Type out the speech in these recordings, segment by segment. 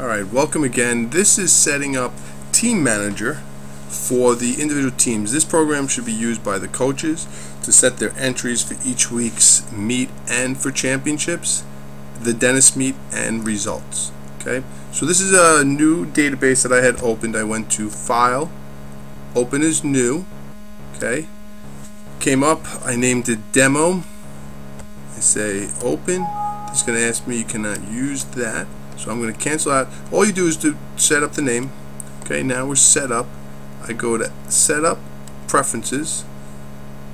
Alright, welcome again. This is setting up Team Manager for the individual teams. This program should be used by the coaches to set their entries for each week's meet and for championships, the dentist meet and results. Okay, so this is a new database that I had opened. I went to File, Open as New. Okay, came up. I named it Demo. I say Open. It's going to ask me you cannot use that. So I'm going to cancel out. All you do is to set up the name. Okay, now we're set up. I go to Setup, Preferences,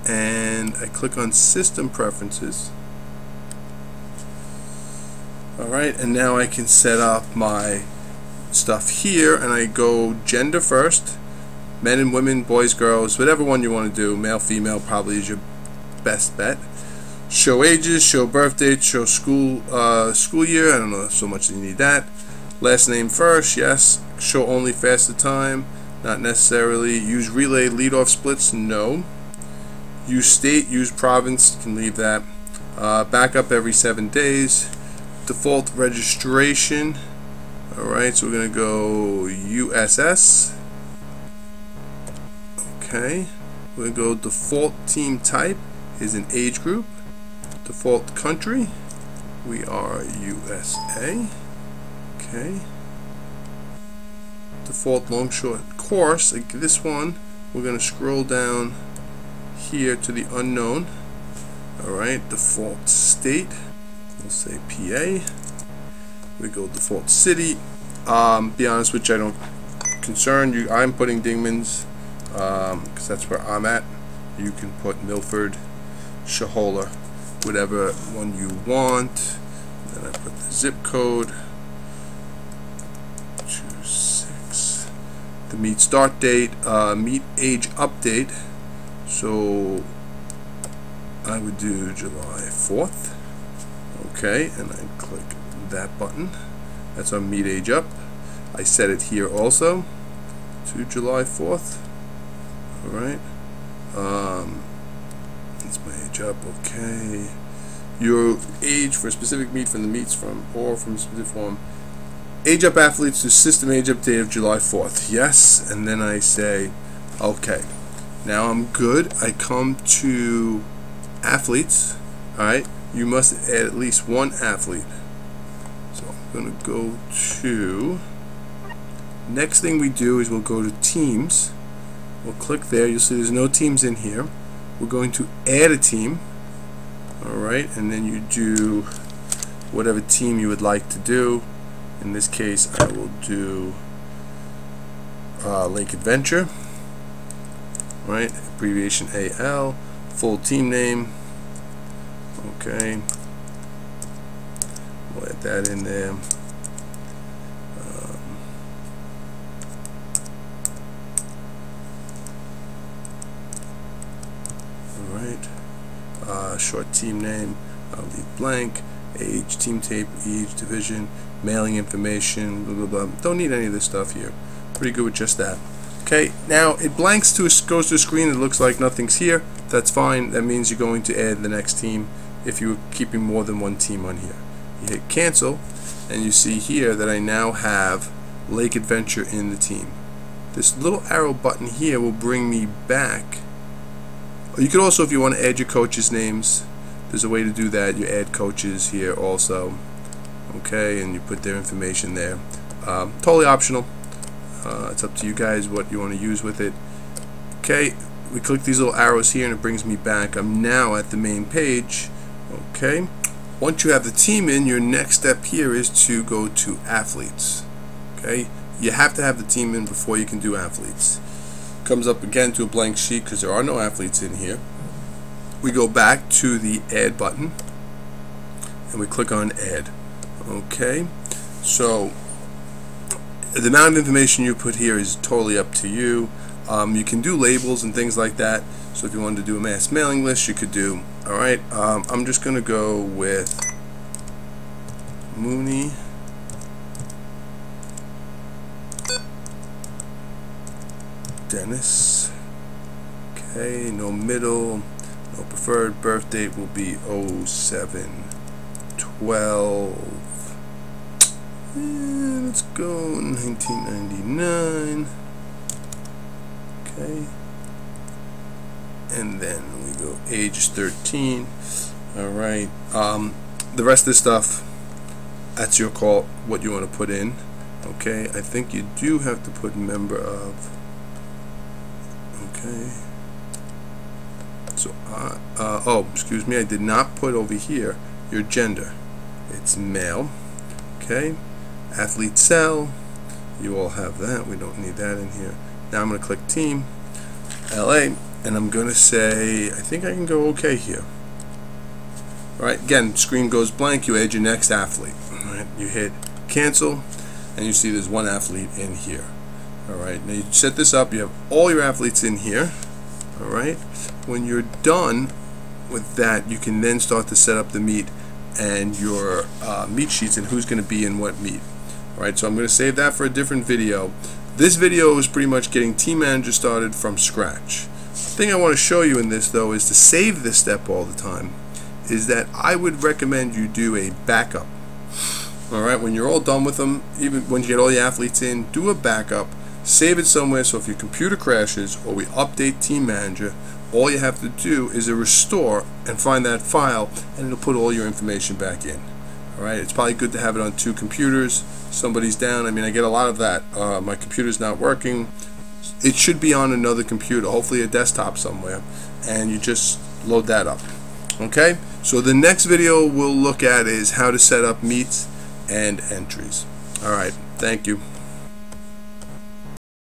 and I click on System Preferences. Alright, and now I can set up my stuff here, and I go gender first. Men and women, boys, girls, whatever one you want to do. Male, female probably is your best bet show ages, show birth dates, show school uh, school year. I don't know so much you need that. Last name first, yes. Show only faster time, not necessarily. Use relay leadoff splits, no. Use state, use province, can leave that. Uh, backup every seven days. Default registration. Alright, so we're going to go USS. Okay. We're to go default team type is an age group default country. We are USA okay. Default long short course like this one we're going to scroll down here to the unknown. Alright default state we'll say PA we go default city. Um, be honest with you I don't concern you. I'm putting Dingman's because um, that's where I'm at. You can put Milford Shohola whatever one you want. Then I put the zip code. Two six. The meet start date, uh, meet age update. So I would do July 4th. Okay, and I click that button. That's on meet age up. I set it here also to July 4th. Alright. Um, that's my age up, okay. Your age for specific meet from the meets from or from specific form. Age up athletes to system age up Day of July 4th. Yes, and then I say, okay. Now I'm good. I come to athletes. Alright, you must add at least one athlete. So I'm going to go to. Next thing we do is we'll go to teams. We'll click there. You'll see there's no teams in here we're going to add a team alright and then you do whatever team you would like to do. In this case I will do uh, Lake Adventure right abbreviation AL full team name okay. We'll add that in there Alright. Uh, short team name, I'll leave blank. Age, team tape, age, division, mailing information, blah, blah, blah. Don't need any of this stuff here. Pretty good with just that. Okay, now it blanks to goes to a screen that looks like nothing's here. That's fine. That means you're going to add the next team if you're keeping more than one team on here. You hit cancel, and you see here that I now have Lake Adventure in the team. This little arrow button here will bring me back you could also, if you want to add your coaches' names, there's a way to do that. You add coaches here also. Okay, and you put their information there. Um, totally optional. Uh, it's up to you guys what you want to use with it. Okay, we click these little arrows here and it brings me back. I'm now at the main page. Okay, once you have the team in, your next step here is to go to athletes. Okay, you have to have the team in before you can do athletes comes up again to a blank sheet because there are no athletes in here. We go back to the add button and we click on add. Okay, so the amount of information you put here is totally up to you. Um, you can do labels and things like that. So if you wanted to do a mass mailing list, you could do. All right, um, I'm just going to go with Mooney. Dennis. Okay, no middle, no preferred. Birth date will be 07 12. Eh, let's go 1999 okay. And then we go age 13 alright um, the rest of this stuff that's your call what you want to put in. Okay I think you do have to put member of okay so uh, uh, oh excuse me I did not put over here your gender. It's male okay? Athlete cell you all have that we don't need that in here. Now I'm going to click team LA and I'm going to say I think I can go okay here. Alright again screen goes blank you add your next athlete alright you hit cancel and you see there's one athlete in here alright now you set this up. You have all your athletes in here. Alright when you're done with that you can then start to set up the meet and your uh, meet sheets and who's going to be in what meet. Alright so I'm going to save that for a different video. This video is pretty much getting Team Manager started from scratch. The thing I want to show you in this though is to save this step all the time is that I would recommend you do a backup. Alright when you're all done with them even when you get all the athletes in do a backup save it somewhere so if your computer crashes or we update team manager all you have to do is a restore and find that file and it'll put all your information back in. Alright it's probably good to have it on two computers. Somebody's down. I mean I get a lot of that. Uh, my computer's not working. It should be on another computer hopefully a desktop somewhere and you just load that up. Okay? So the next video we'll look at is how to set up meets and entries. Alright thank you